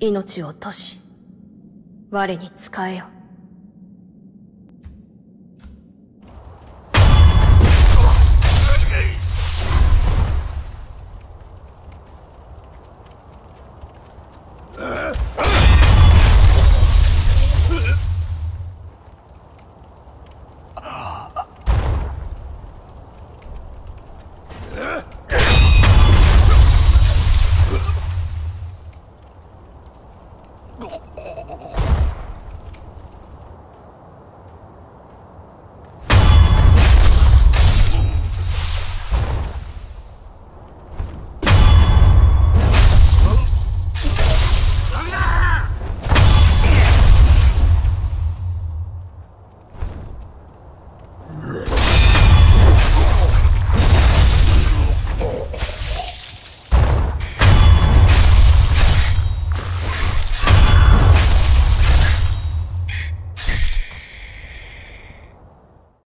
命を落とし、我に仕えよ。えっ?